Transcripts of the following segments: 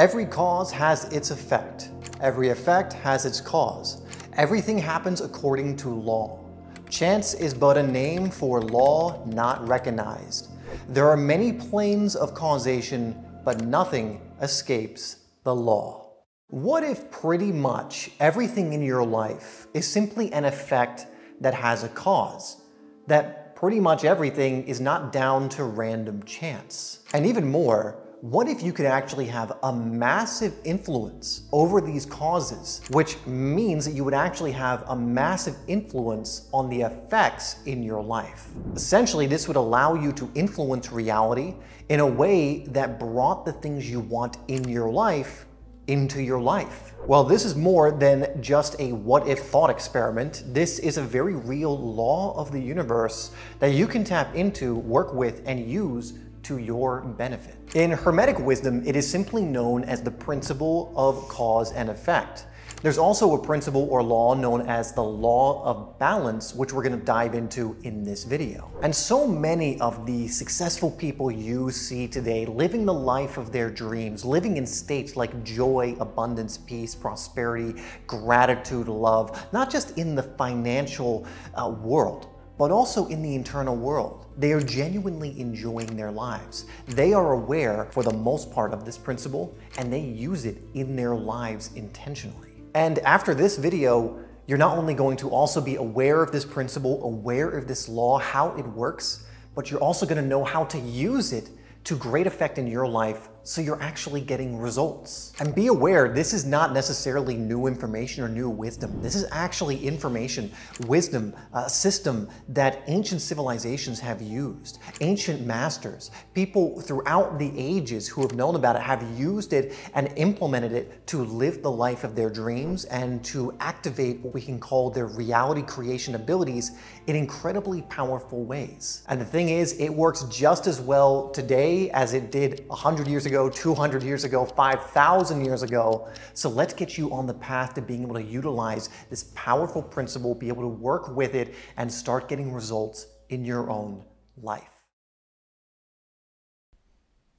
Every cause has its effect. Every effect has its cause. Everything happens according to law. Chance is but a name for law not recognized. There are many planes of causation, but nothing escapes the law. What if pretty much everything in your life is simply an effect that has a cause? That pretty much everything is not down to random chance. And even more, what if you could actually have a massive influence over these causes, which means that you would actually have a massive influence on the effects in your life? Essentially, this would allow you to influence reality in a way that brought the things you want in your life into your life. Well, this is more than just a what if thought experiment. This is a very real law of the universe that you can tap into, work with, and use to your benefit. In Hermetic wisdom, it is simply known as the principle of cause and effect. There's also a principle or law known as the law of balance, which we're going to dive into in this video. And so many of the successful people you see today living the life of their dreams, living in states like joy, abundance, peace, prosperity, gratitude, love, not just in the financial uh, world, but also in the internal world. They are genuinely enjoying their lives. They are aware, for the most part, of this principle, and they use it in their lives intentionally. And after this video, you're not only going to also be aware of this principle, aware of this law, how it works, but you're also going to know how to use it to great effect in your life so you're actually getting results. And be aware, this is not necessarily new information or new wisdom. This is actually information, wisdom, a system that ancient civilizations have used. Ancient masters, people throughout the ages who have known about it have used it and implemented it to live the life of their dreams and to activate what we can call their reality creation abilities in incredibly powerful ways. And the thing is, it works just as well today as it did 100 years ago ago, 200 years ago, 5,000 years ago. So let's get you on the path to being able to utilize this powerful principle, be able to work with it, and start getting results in your own life.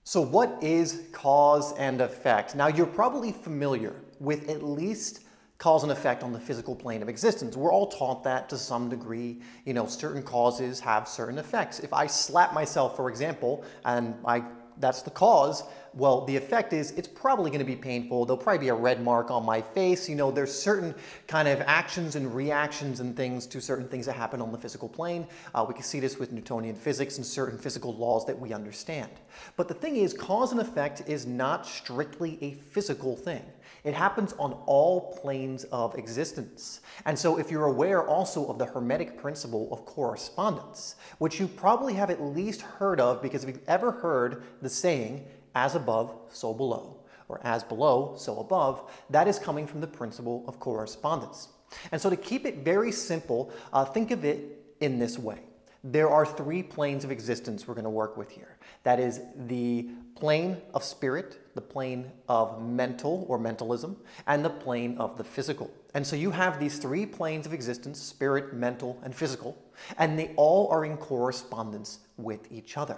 So, what is cause and effect? Now, you're probably familiar with at least cause and effect on the physical plane of existence. We're all taught that to some degree. You know, certain causes have certain effects. If I slap myself, for example, and I that's the cause, well, the effect is it's probably going to be painful. There'll probably be a red mark on my face. You know, there's certain kind of actions and reactions and things to certain things that happen on the physical plane. Uh, we can see this with Newtonian physics and certain physical laws that we understand. But the thing is, cause and effect is not strictly a physical thing. It happens on all planes of existence. And so if you're aware also of the Hermetic principle of correspondence, which you probably have at least heard of because if you've ever heard the saying, as above, so below, or as below, so above, that is coming from the principle of correspondence. And so to keep it very simple, uh, think of it in this way. There are three planes of existence we're going to work with here. That is the plane of spirit, the plane of mental or mentalism, and the plane of the physical. And so you have these three planes of existence spirit, mental, and physical and they all are in correspondence with each other.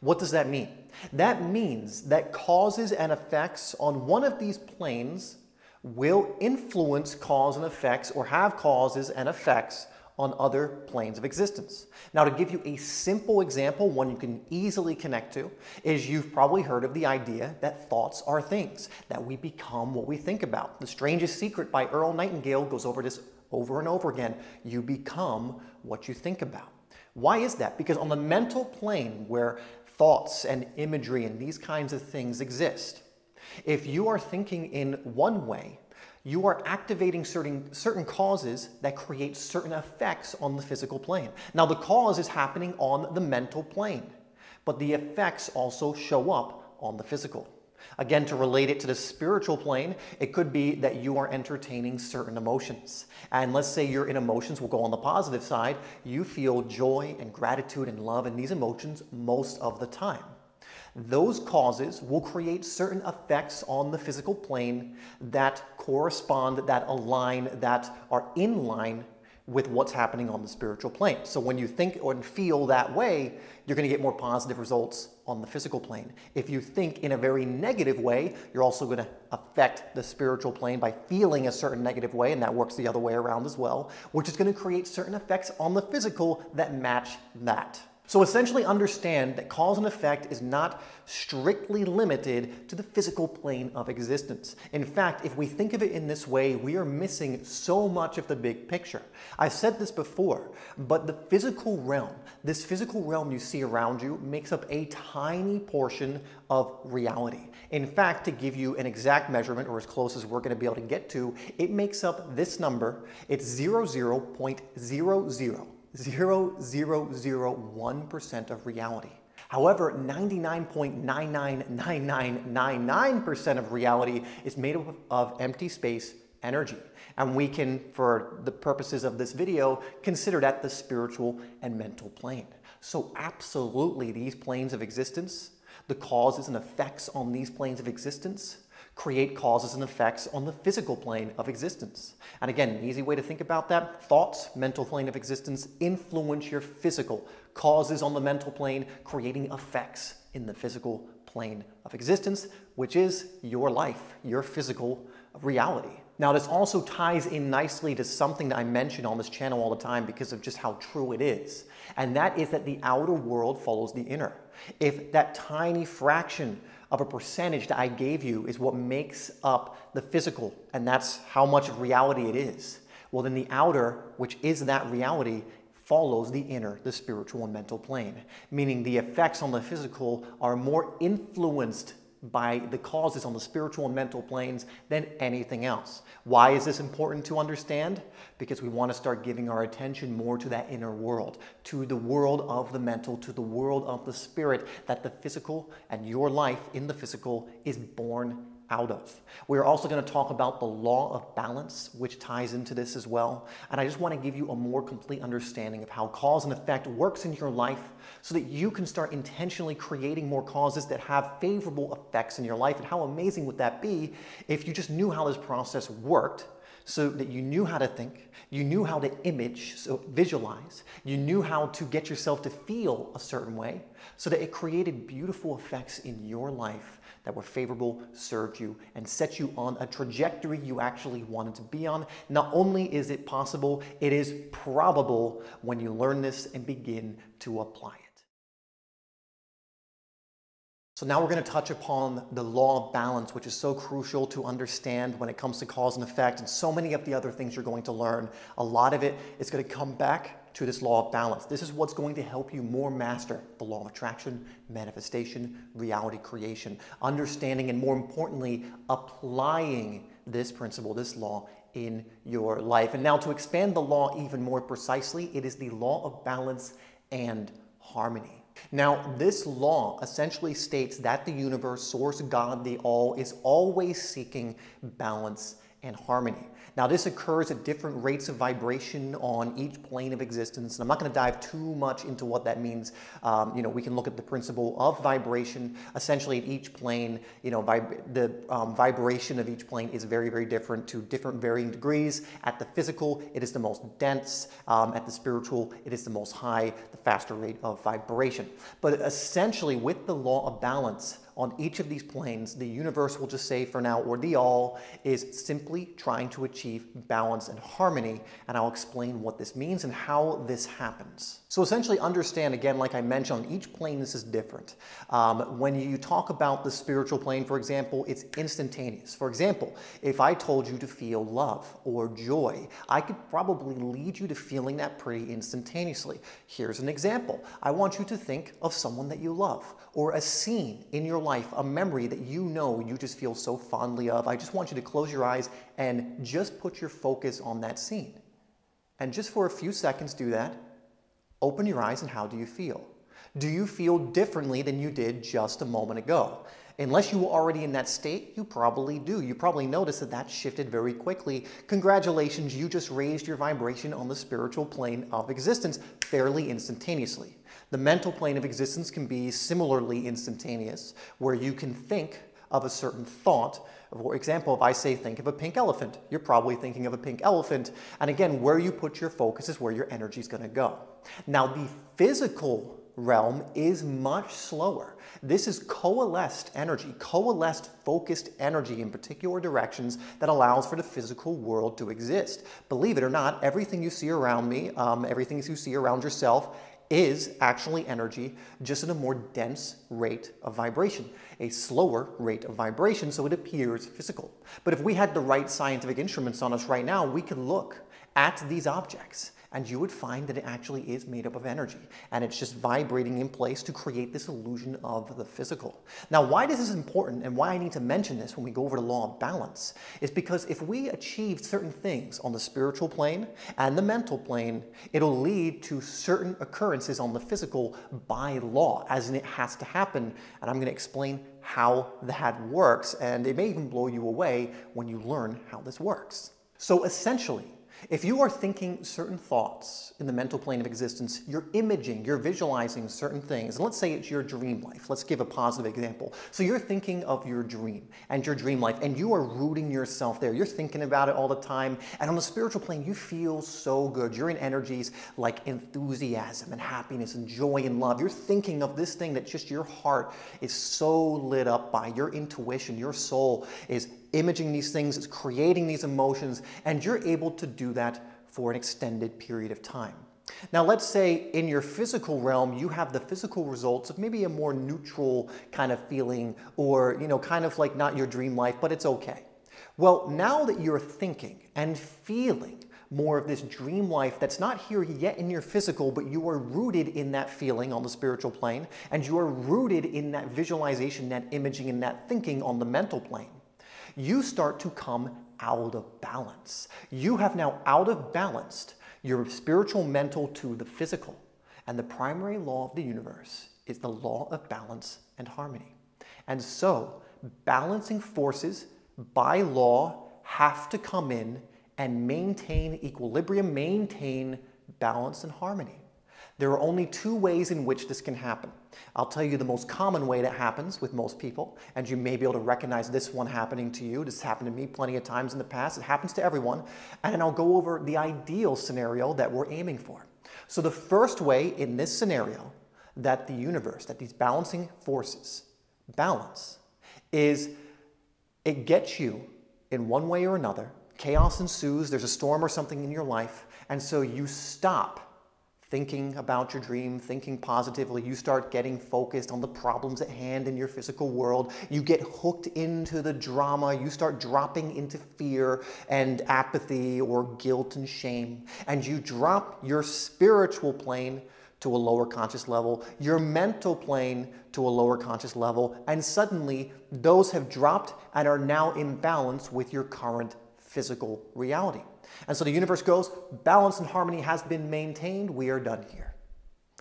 What does that mean? That means that causes and effects on one of these planes will influence cause and effects or have causes and effects on other planes of existence. Now, to give you a simple example, one you can easily connect to, is you've probably heard of the idea that thoughts are things, that we become what we think about. The Strangest Secret by Earl Nightingale goes over this over and over again. You become what you think about. Why is that? Because on the mental plane where thoughts and imagery and these kinds of things exist, if you are thinking in one way, you are activating certain, certain causes that create certain effects on the physical plane. Now, the cause is happening on the mental plane, but the effects also show up on the physical. Again, to relate it to the spiritual plane, it could be that you are entertaining certain emotions. And let's say your in emotions we'll go on the positive side. You feel joy and gratitude and love in these emotions most of the time. Those causes will create certain effects on the physical plane that correspond, that align, that are in line with what's happening on the spiritual plane. So when you think and feel that way, you're going to get more positive results on the physical plane. If you think in a very negative way, you're also going to affect the spiritual plane by feeling a certain negative way, and that works the other way around as well, which is going to create certain effects on the physical that match that. So essentially understand that cause and effect is not strictly limited to the physical plane of existence. In fact, if we think of it in this way, we are missing so much of the big picture. I've said this before, but the physical realm, this physical realm you see around you makes up a tiny portion of reality. In fact, to give you an exact measurement or as close as we're going to be able to get to, it makes up this number. It's 00.00 0.0001% of reality. However, 99.999999% of reality is made up of empty space energy. And we can, for the purposes of this video, consider that the spiritual and mental plane. So absolutely, these planes of existence, the causes and effects on these planes of existence, create causes and effects on the physical plane of existence. And again, an easy way to think about that, thoughts, mental plane of existence, influence your physical. Causes on the mental plane, creating effects in the physical plane of existence, which is your life, your physical reality. Now, this also ties in nicely to something that I mention on this channel all the time because of just how true it is. And that is that the outer world follows the inner. If that tiny fraction of a percentage that I gave you is what makes up the physical, and that's how much of reality it is. Well, then the outer, which is that reality, follows the inner, the spiritual and mental plane, meaning the effects on the physical are more influenced by the causes on the spiritual and mental planes than anything else. Why is this important to understand? Because we want to start giving our attention more to that inner world, to the world of the mental, to the world of the spirit, that the physical and your life in the physical is born out of. We're also going to talk about the law of balance, which ties into this as well. And I just want to give you a more complete understanding of how cause and effect works in your life so that you can start intentionally creating more causes that have favorable effects in your life. And how amazing would that be if you just knew how this process worked so that you knew how to think, you knew how to image, so visualize, you knew how to get yourself to feel a certain way so that it created beautiful effects in your life that were favorable, served you, and set you on a trajectory you actually wanted to be on. Not only is it possible, it is probable when you learn this and begin to apply it. So now we're going to touch upon the law of balance, which is so crucial to understand when it comes to cause and effect, and so many of the other things you're going to learn. A lot of it is going to come back to this law of balance. This is what's going to help you more master the law of attraction, manifestation, reality creation, understanding, and more importantly, applying this principle, this law in your life. And now to expand the law even more precisely, it is the law of balance and harmony. Now, this law essentially states that the universe, source, God, the all, is always seeking balance and harmony. Now this occurs at different rates of vibration on each plane of existence. And I'm not going to dive too much into what that means. Um, you know, we can look at the principle of vibration. Essentially at each plane, you know, the um, vibration of each plane is very, very different to different varying degrees. At the physical, it is the most dense. Um, at the spiritual, it is the most high, the faster rate of vibration. But essentially with the law of balance, on each of these planes, the universe will just say for now, or the all, is simply trying to balance and harmony, and I'll explain what this means and how this happens. So essentially understand, again, like I mentioned, on each plane this is different. Um, when you talk about the spiritual plane, for example, it's instantaneous. For example, if I told you to feel love or joy, I could probably lead you to feeling that pretty instantaneously. Here's an example. I want you to think of someone that you love or a scene in your life, a memory that you know you just feel so fondly of. I just want you to close your eyes and just put your focus on that scene. And just for a few seconds do that Open your eyes and how do you feel? Do you feel differently than you did just a moment ago? Unless you were already in that state, you probably do. You probably notice that that shifted very quickly. Congratulations, you just raised your vibration on the spiritual plane of existence fairly instantaneously. The mental plane of existence can be similarly instantaneous, where you can think of a certain thought. For example, if I say think of a pink elephant, you're probably thinking of a pink elephant. And again, where you put your focus is where your energy is going to go. Now, the physical realm is much slower. This is coalesced energy, coalesced focused energy in particular directions that allows for the physical world to exist. Believe it or not, everything you see around me, um, everything you see around yourself, is actually energy, just at a more dense rate of vibration, a slower rate of vibration, so it appears physical. But if we had the right scientific instruments on us right now, we could look at these objects and you would find that it actually is made up of energy and it's just vibrating in place to create this illusion of the physical. Now, why this is important and why I need to mention this when we go over the law of balance is because if we achieve certain things on the spiritual plane and the mental plane, it'll lead to certain occurrences on the physical by law, as in it has to happen. And I'm going to explain how that works, and it may even blow you away when you learn how this works. So essentially, if you are thinking certain thoughts in the mental plane of existence, you're imaging, you're visualizing certain things. And let's say it's your dream life. Let's give a positive example. So you're thinking of your dream and your dream life, and you are rooting yourself there. You're thinking about it all the time. And on the spiritual plane, you feel so good. You're in energies like enthusiasm and happiness and joy and love. You're thinking of this thing that just your heart is so lit up by. Your intuition, your soul is imaging these things, it's creating these emotions, and you're able to do that for an extended period of time. Now, let's say in your physical realm, you have the physical results of maybe a more neutral kind of feeling or, you know, kind of like not your dream life, but it's okay. Well, now that you're thinking and feeling more of this dream life that's not here yet in your physical, but you are rooted in that feeling on the spiritual plane, and you are rooted in that visualization, that imaging, and that thinking on the mental plane you start to come out of balance. You have now out of balanced your spiritual mental to the physical. And the primary law of the universe is the law of balance and harmony. And so, balancing forces by law have to come in and maintain equilibrium, maintain balance and harmony. There are only two ways in which this can happen. I'll tell you the most common way that happens with most people, and you may be able to recognize this one happening to you. This happened to me plenty of times in the past. It happens to everyone. And then I'll go over the ideal scenario that we're aiming for. So the first way in this scenario that the universe, that these balancing forces balance, is it gets you in one way or another. Chaos ensues, there's a storm or something in your life, and so you stop thinking about your dream, thinking positively, you start getting focused on the problems at hand in your physical world. You get hooked into the drama. You start dropping into fear and apathy or guilt and shame. And you drop your spiritual plane to a lower conscious level, your mental plane to a lower conscious level, and suddenly those have dropped and are now in balance with your current physical reality. And so the universe goes, balance and harmony has been maintained, we are done here.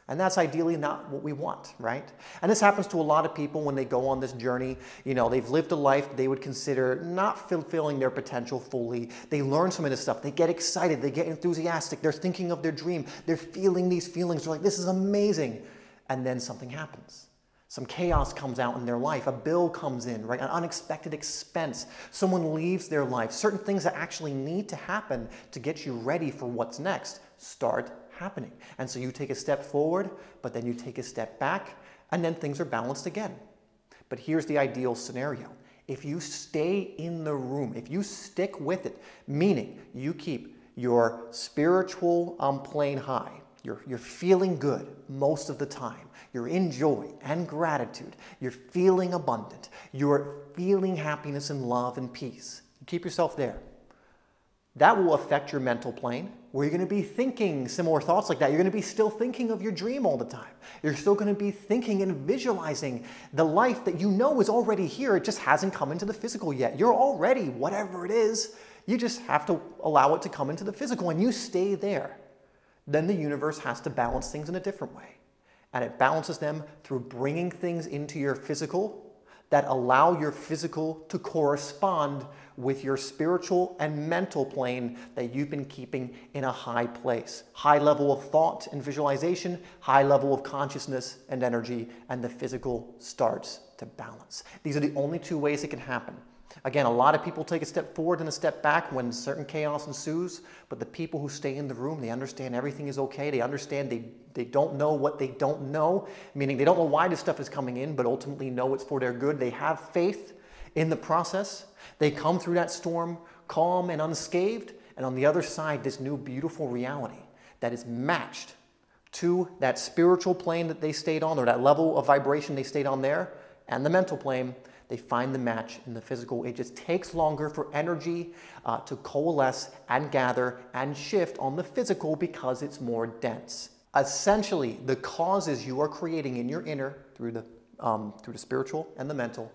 And that's ideally not what we want, right? And this happens to a lot of people when they go on this journey. You know, they've lived a life they would consider not fulfilling their potential fully. They learn some of this stuff. They get excited. They get enthusiastic. They're thinking of their dream. They're feeling these feelings. They're like, this is amazing. And then something happens. Some chaos comes out in their life. A bill comes in, right? An unexpected expense. Someone leaves their life. Certain things that actually need to happen to get you ready for what's next start happening. And so you take a step forward, but then you take a step back, and then things are balanced again. But here's the ideal scenario. If you stay in the room, if you stick with it, meaning you keep your spiritual um, plane high, you're, you're feeling good most of the time. You're in joy and gratitude. You're feeling abundant. You're feeling happiness and love and peace. Keep yourself there. That will affect your mental plane where you're going to be thinking similar thoughts like that. You're going to be still thinking of your dream all the time. You're still going to be thinking and visualizing the life that you know is already here. It just hasn't come into the physical yet. You're already whatever it is. You just have to allow it to come into the physical and you stay there then the universe has to balance things in a different way. And it balances them through bringing things into your physical that allow your physical to correspond with your spiritual and mental plane that you've been keeping in a high place. High level of thought and visualization, high level of consciousness and energy, and the physical starts to balance. These are the only two ways it can happen. Again, a lot of people take a step forward and a step back when certain chaos ensues, but the people who stay in the room, they understand everything is okay. They understand they, they don't know what they don't know, meaning they don't know why this stuff is coming in, but ultimately know it's for their good. They have faith in the process. They come through that storm calm and unscathed, and on the other side, this new beautiful reality that is matched to that spiritual plane that they stayed on, or that level of vibration they stayed on there, and the mental plane they find the match in the physical. It just takes longer for energy uh, to coalesce and gather and shift on the physical because it's more dense. Essentially, the causes you are creating in your inner through the, um, through the spiritual and the mental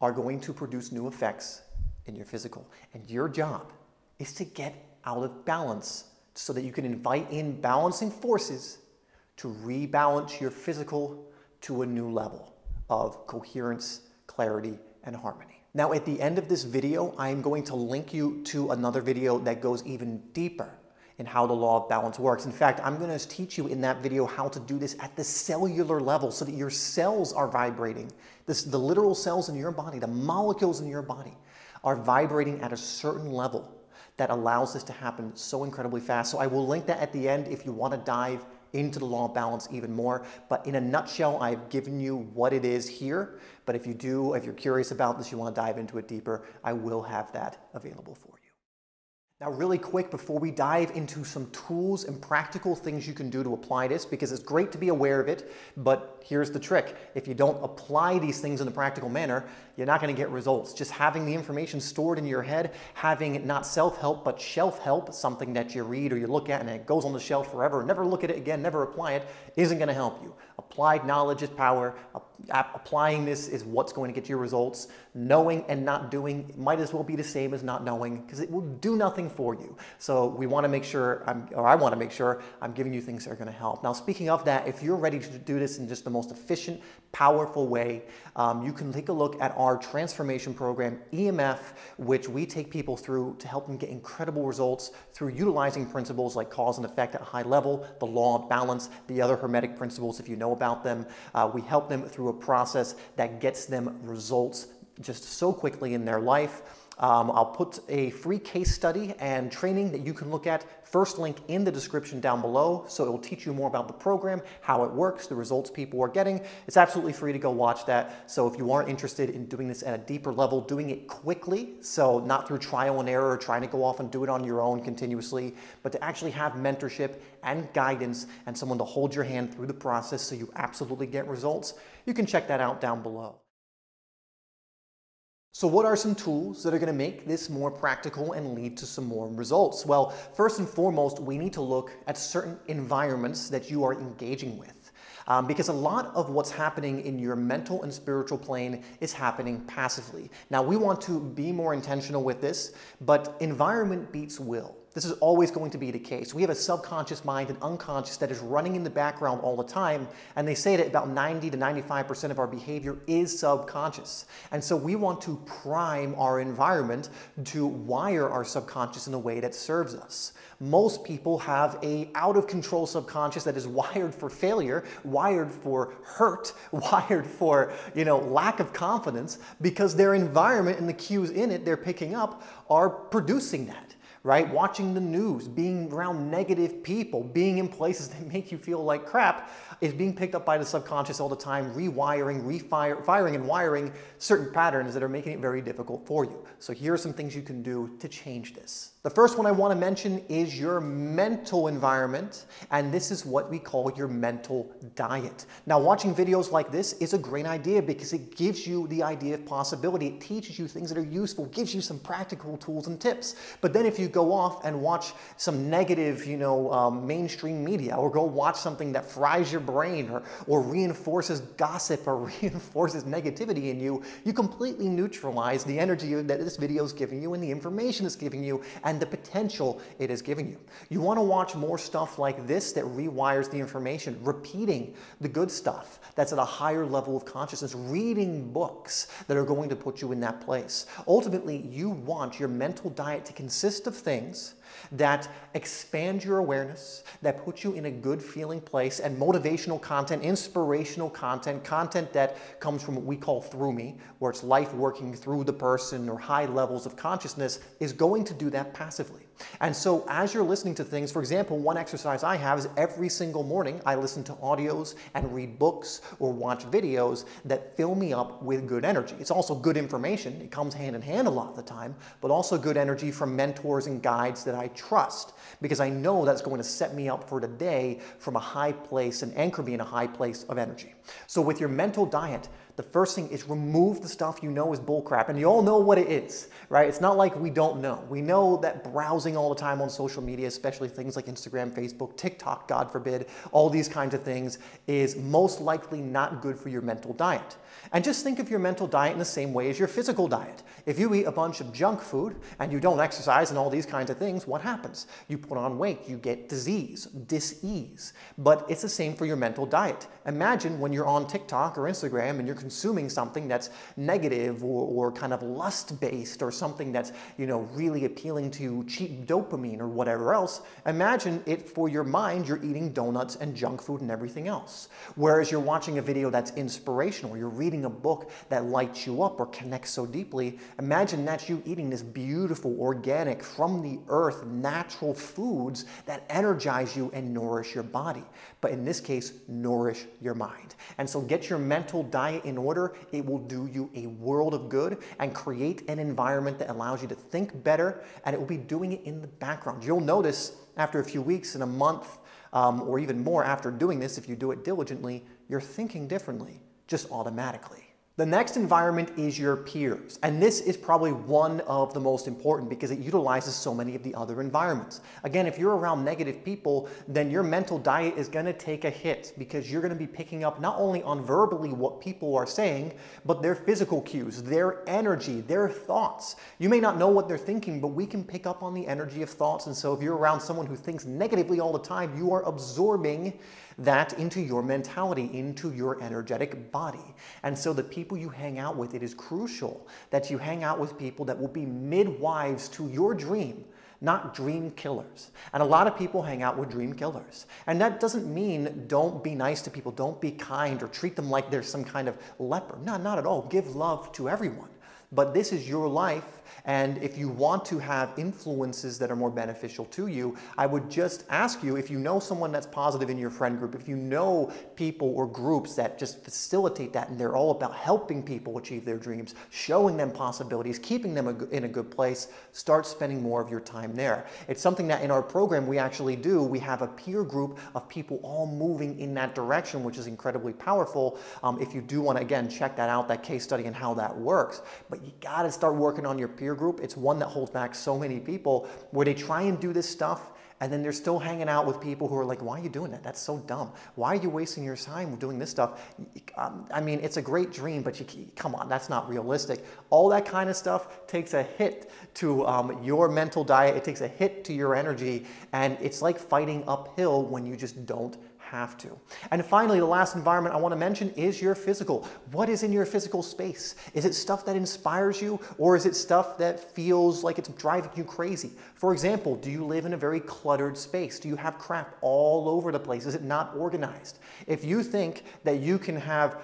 are going to produce new effects in your physical. And your job is to get out of balance so that you can invite in balancing forces to rebalance your physical to a new level of coherence, clarity, and harmony. Now at the end of this video, I am going to link you to another video that goes even deeper in how the law of balance works. In fact, I'm going to teach you in that video how to do this at the cellular level so that your cells are vibrating. This, the literal cells in your body, the molecules in your body are vibrating at a certain level that allows this to happen so incredibly fast. So I will link that at the end if you want to dive into the law of balance even more. But in a nutshell, I've given you what it is here. But if you do, if you're curious about this, you want to dive into it deeper, I will have that available for you. Now, really quick before we dive into some tools and practical things you can do to apply this, because it's great to be aware of it, but here's the trick. If you don't apply these things in a practical manner, you're not going to get results. Just having the information stored in your head, having not self-help, but shelf-help, something that you read or you look at and it goes on the shelf forever, never look at it again, never apply it, isn't going to help you. Applied knowledge is power. Applying this is what's going to get you results. Knowing and not doing might as well be the same as not knowing because it will do nothing for you. So we want to make sure, I'm, or I want to make sure I'm giving you things that are going to help. Now, speaking of that, if you're ready to do this in just the most efficient, powerful way, um, you can take a look at our transformation program, EMF, which we take people through to help them get incredible results through utilizing principles like cause and effect at a high level, the law of balance, the other hermetic principles if you know about them. Uh, we help them through a process that gets them results just so quickly in their life. Um, I'll put a free case study and training that you can look at, first link in the description down below, so it will teach you more about the program, how it works, the results people are getting. It's absolutely free to go watch that. So if you aren't interested in doing this at a deeper level, doing it quickly, so not through trial and error, trying to go off and do it on your own continuously, but to actually have mentorship and guidance and someone to hold your hand through the process so you absolutely get results, you can check that out down below. So what are some tools that are going to make this more practical and lead to some more results? Well, first and foremost, we need to look at certain environments that you are engaging with. Um, because a lot of what's happening in your mental and spiritual plane is happening passively. Now, we want to be more intentional with this, but environment beats will. This is always going to be the case. We have a subconscious mind and unconscious that is running in the background all the time, and they say that about 90 to 95% of our behavior is subconscious. And so we want to prime our environment to wire our subconscious in a way that serves us. Most people have a out of control subconscious that is wired for failure, wired for hurt, wired for, you know, lack of confidence because their environment and the cues in it they're picking up are producing that right? Watching the news, being around negative people, being in places that make you feel like crap is being picked up by the subconscious all the time, rewiring, refiring, firing, and wiring certain patterns that are making it very difficult for you. So here are some things you can do to change this. The first one I want to mention is your mental environment, and this is what we call your mental diet. Now, watching videos like this is a great idea because it gives you the idea of possibility. It teaches you things that are useful, gives you some practical tools and tips. But then if you go off and watch some negative, you know, um, mainstream media, or go watch something that fries your brain, or, or reinforces gossip, or reinforces negativity in you, you completely neutralize the energy that this video is giving you and the information it's giving you, and and the potential it is giving you. You want to watch more stuff like this that rewires the information, repeating the good stuff that's at a higher level of consciousness, reading books that are going to put you in that place. Ultimately, you want your mental diet to consist of things that expand your awareness, that put you in a good feeling place, and motivational content, inspirational content, content that comes from what we call through me, where it's life working through the person or high levels of consciousness, is going to do that passively. And so as you're listening to things, for example, one exercise I have is every single morning I listen to audios and read books or watch videos that fill me up with good energy. It's also good information. It comes hand in hand a lot of the time, but also good energy from mentors and guides that I trust because I know that's going to set me up for the day from a high place and anchor me in a high place of energy. So with your mental diet, the first thing is remove the stuff you know is bullcrap, and you all know what it is, right? It's not like we don't know. We know that browsing all the time on social media, especially things like Instagram, Facebook, TikTok, God forbid, all these kinds of things, is most likely not good for your mental diet. And just think of your mental diet in the same way as your physical diet. If you eat a bunch of junk food and you don't exercise and all these kinds of things, what happens? You put on weight, you get disease, dis-ease. But it's the same for your mental diet. Imagine when you're on TikTok or Instagram and you're consuming something that's negative or, or kind of lust-based or something that's, you know, really appealing to cheap dopamine or whatever else. Imagine it for your mind, you're eating donuts and junk food and everything else. Whereas you're watching a video that's inspirational, you're reading a book that lights you up or connects so deeply, imagine that's you eating this beautiful, organic, from the earth, natural foods that energize you and nourish your body. But in this case, nourish your mind. And so get your mental diet in order. It will do you a world of good and create an environment that allows you to think better and it will be doing it in the background. You'll notice after a few weeks, in a month, um, or even more after doing this, if you do it diligently, you're thinking differently, just automatically. The next environment is your peers. And this is probably one of the most important because it utilizes so many of the other environments. Again, if you're around negative people, then your mental diet is going to take a hit because you're going to be picking up not only on verbally what people are saying, but their physical cues, their energy, their thoughts. You may not know what they're thinking, but we can pick up on the energy of thoughts. And so if you're around someone who thinks negatively all the time, you are absorbing that into your mentality, into your energetic body. And so the people you hang out with, it is crucial that you hang out with people that will be midwives to your dream not dream killers. And a lot of people hang out with dream killers. And that doesn't mean don't be nice to people, don't be kind or treat them like they're some kind of leper. No, not at all. Give love to everyone. But this is your life and if you want to have influences that are more beneficial to you, I would just ask you if you know someone that's positive in your friend group, if you know people or groups that just facilitate that and they're all about helping people achieve their dreams, showing them possibilities, keeping them in a good place, start spending more of your time there. It's something that in our program we actually do. We have a peer group of people all moving in that direction, which is incredibly powerful. Um, if you do want to, again, check that out, that case study and how that works. But you got to start working on your peer group, it's one that holds back so many people where they try and do this stuff and then they're still hanging out with people who are like, why are you doing that? That's so dumb. Why are you wasting your time doing this stuff? Um, I mean, it's a great dream, but you, come on, that's not realistic. All that kind of stuff takes a hit to um, your mental diet. It takes a hit to your energy. And it's like fighting uphill when you just don't have to. And finally, the last environment I want to mention is your physical. What is in your physical space? Is it stuff that inspires you or is it stuff that feels like it's driving you crazy? For example, do you live in a very cluttered space? Do you have crap all over the place? Is it not organized? If you think that you can have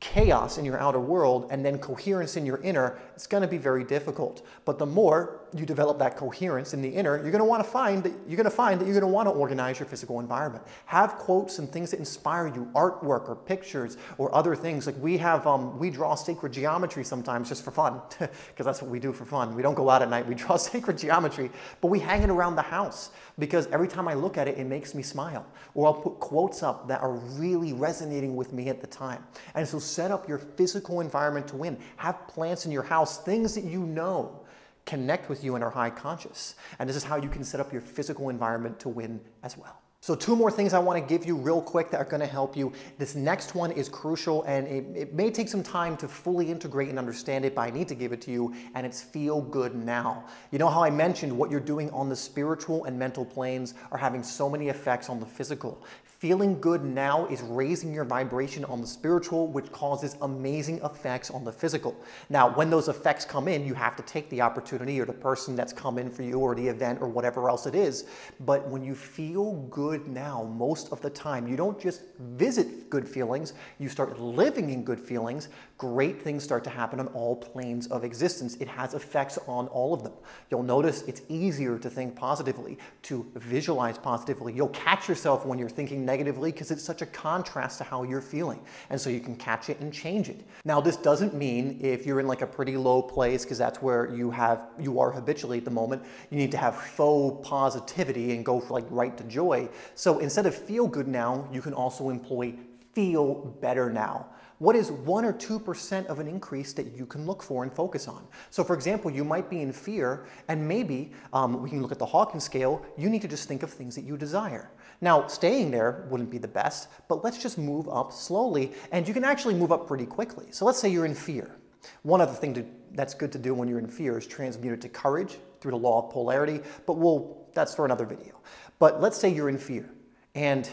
chaos in your outer world and then coherence in your inner, it's going to be very difficult. But the more you develop that coherence in the inner, you're going to want to find that you're going to find that you're going to want to organize your physical environment. Have quotes and things that inspire you, artwork or pictures or other things. Like we have, um, we draw sacred geometry sometimes just for fun, because that's what we do for fun. We don't go out at night. We draw sacred geometry, but we hang it around the house because every time I look at it, it makes me smile. Or I'll put quotes up that are really resonating with me at the time. And so set up your physical environment to win. Have plants in your house, things that you know connect with you and are high conscious. And this is how you can set up your physical environment to win as well. So two more things I want to give you real quick that are going to help you. This next one is crucial and it, it, may take some time to fully integrate and understand it, but I need to give it to you and it's feel good now. You know how I mentioned what you're doing on the spiritual and mental planes are having so many effects on the physical. Feeling good now is raising your vibration on the spiritual, which causes amazing effects on the physical. Now, when those effects come in, you have to take the opportunity or the person that's come in for you or the event or whatever else it is. But when you feel good now, most of the time, you don't just visit good feelings, you start living in good feelings, great things start to happen on all planes of existence. It has effects on all of them. You'll notice it's easier to think positively, to visualize positively. You'll catch yourself when you're thinking negatively because it's such a contrast to how you're feeling. And so you can catch it and change it. Now, this doesn't mean if you're in like a pretty low place, because that's where you have you are habitually at the moment, you need to have faux positivity and go for like right to joy. So instead of feel good now, you can also employ feel better now what is 1 or 2% of an increase that you can look for and focus on? So for example, you might be in fear and maybe um, we can look at the Hawkins scale, you need to just think of things that you desire. Now, staying there wouldn't be the best, but let's just move up slowly and you can actually move up pretty quickly. So let's say you're in fear. One other thing to, that's good to do when you're in fear is transmute it to courage through the law of polarity, but we'll, that's for another video. But let's say you're in fear and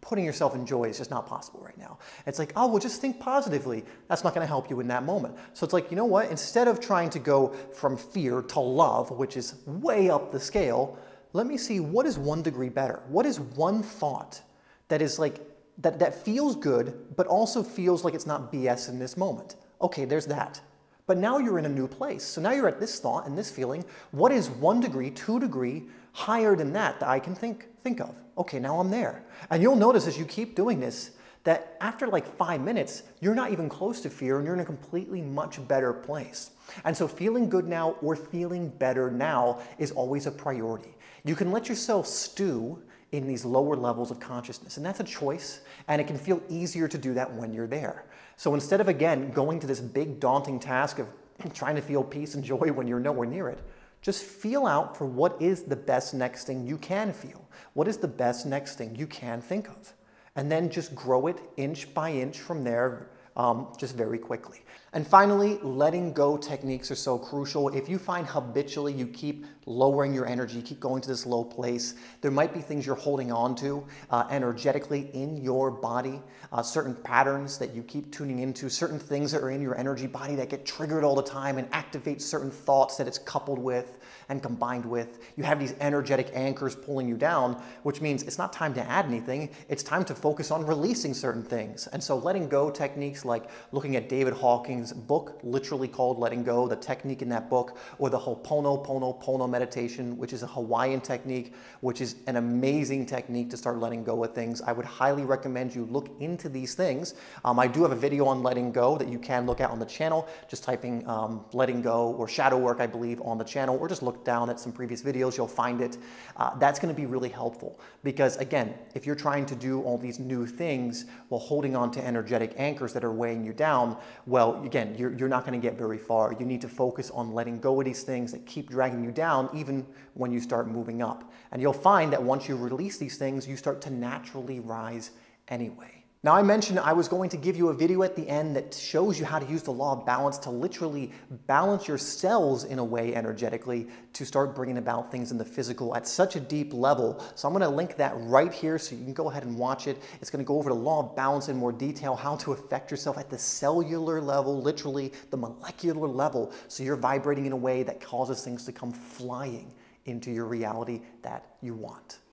putting yourself in joy is just not possible right now. It's like, oh, well, just think positively. That's not going to help you in that moment. So it's like, you know what? Instead of trying to go from fear to love, which is way up the scale, let me see what is one degree better. What is one thought that is like, that, that feels good, but also feels like it's not BS in this moment? Okay, there's that. But now you're in a new place. So now you're at this thought and this feeling. What is one degree, two degree higher than that that I can think, think of? Okay, now I'm there. And you'll notice as you keep doing this that after like five minutes, you're not even close to fear and you're in a completely much better place. And so feeling good now or feeling better now is always a priority. You can let yourself stew in these lower levels of consciousness. And that's a choice, and it can feel easier to do that when you're there. So instead of, again, going to this big daunting task of trying to feel peace and joy when you're nowhere near it, just feel out for what is the best next thing you can feel. What is the best next thing you can think of? And then just grow it inch by inch from there um, just very quickly. And finally, letting go techniques are so crucial. If you find habitually you keep lowering your energy, keep going to this low place, there might be things you're holding on to uh, energetically in your body, uh, certain patterns that you keep tuning into, certain things that are in your energy body that get triggered all the time and activate certain thoughts that it's coupled with and combined with. You have these energetic anchors pulling you down, which means it's not time to add anything, it's time to focus on releasing certain things. And so letting go techniques like looking at David Hawkins' book, literally called Letting Go, the technique in that book, or the Ho'oponopono meditation, which is a Hawaiian technique, which is an amazing technique to start letting go of things. I would highly recommend you look into these things. Um, I do have a video on letting go that you can look at on the channel, just typing um, letting go or shadow work, I believe, on the channel, or just look down at some previous videos, you'll find it. Uh, that's going to be really helpful because again, if you're trying to do all these new things while holding on to energetic anchors that are weighing you down, well, again, you're, you're not going to get very far. You need to focus on letting go of these things that keep dragging you down even when you start moving up. And you'll find that once you release these things, you start to naturally rise anyway. Now I mentioned I was going to give you a video at the end that shows you how to use the law of balance to literally balance your cells in a way energetically to start bringing about things in the physical at such a deep level. So I'm going to link that right here so you can go ahead and watch it. It's going to go over the law of balance in more detail, how to affect yourself at the cellular level, literally the molecular level, so you're vibrating in a way that causes things to come flying into your reality that you want.